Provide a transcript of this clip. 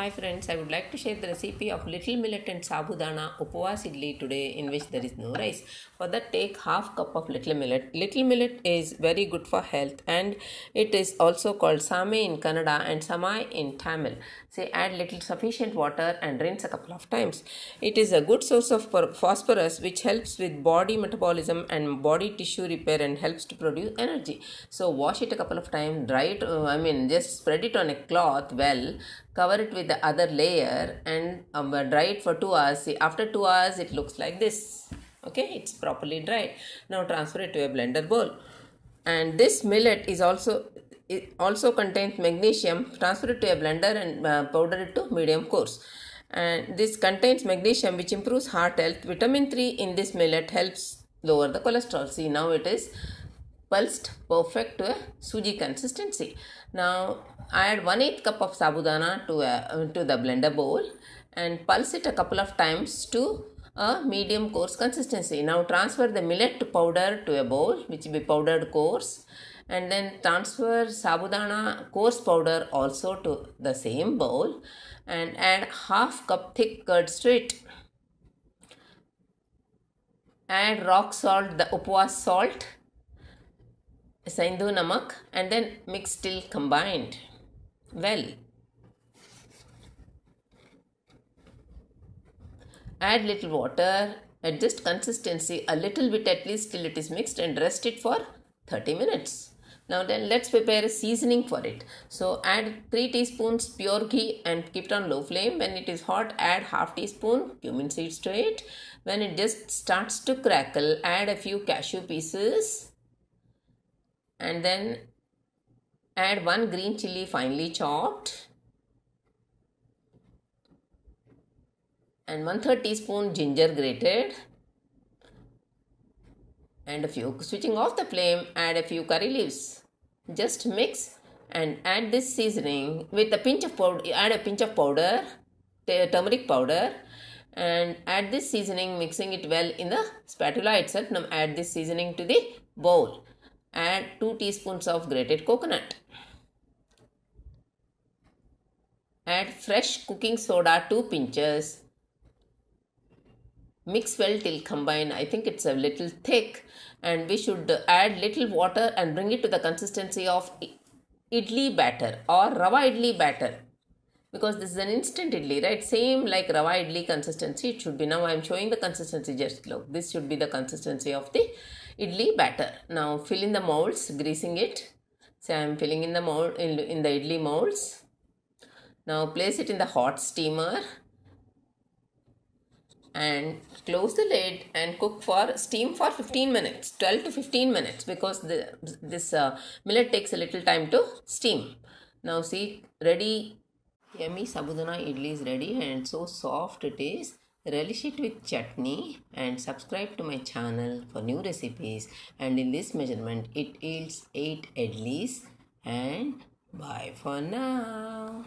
Hi friends, I would like to share the recipe of little millet and sabudana upavas idli today in which there is no rice. For that take half cup of little millet. Little millet is very good for health and it is also called same in Kannada and samai in Tamil. Say add little sufficient water and rinse a couple of times. It is a good source of phosphorus which helps with body metabolism and body tissue repair and helps to produce energy. So wash it a couple of times, dry it, uh, I mean just spread it on a cloth well, cover it with the other layer and um, dry it for 2 hours. See after 2 hours it looks like this. Okay, it's properly dried. Now transfer it to a blender bowl. And this millet is also it also contains magnesium. Transfer it to a blender and uh, powder it to medium coarse. And this contains magnesium which improves heart health. Vitamin 3 in this millet helps lower the cholesterol. See now it is pulsed perfect to a suji consistency. Now add 1 8 cup of sabudana to, a, to the blender bowl and pulse it a couple of times to a medium coarse consistency. Now transfer the millet powder to a bowl which will be powdered coarse and then transfer sabudana coarse powder also to the same bowl and add half cup thick curds to it. Add rock salt, the upwas salt, Saindu namak and then mix till combined well. Add little water, adjust consistency a little bit at least till it is mixed and rest it for 30 minutes. Now then let's prepare a seasoning for it. So add 3 teaspoons pure ghee and keep it on low flame. When it is hot add half teaspoon cumin seeds to it. When it just starts to crackle add a few cashew pieces and then add one green chili finely chopped. And one third teaspoon ginger grated. And a few switching off the flame add a few curry leaves. Just mix and add this seasoning with a pinch of powder add a pinch of powder turmeric powder. And add this seasoning mixing it well in the spatula itself. Now add this seasoning to the bowl add 2 teaspoons of grated coconut. Add fresh cooking soda 2 pinches. Mix well till combine. I think it's a little thick. And we should add little water and bring it to the consistency of idli batter or rava idli batter. Because this is an instant idli right? Same like rava idli consistency it should be. Now i am showing the consistency. Just look this should be the consistency of the idli batter. Now fill in the molds, greasing it. So I am filling in the mold in, in the idli molds. Now place it in the hot steamer and close the lid and cook for steam for 15 minutes 12 to 15 minutes because the, this uh, millet takes a little time to steam now see ready yummy sabudana idli is ready and so soft it is relish it with chutney and subscribe to my channel for new recipes. And in this measurement it yields 8 idlis and bye for now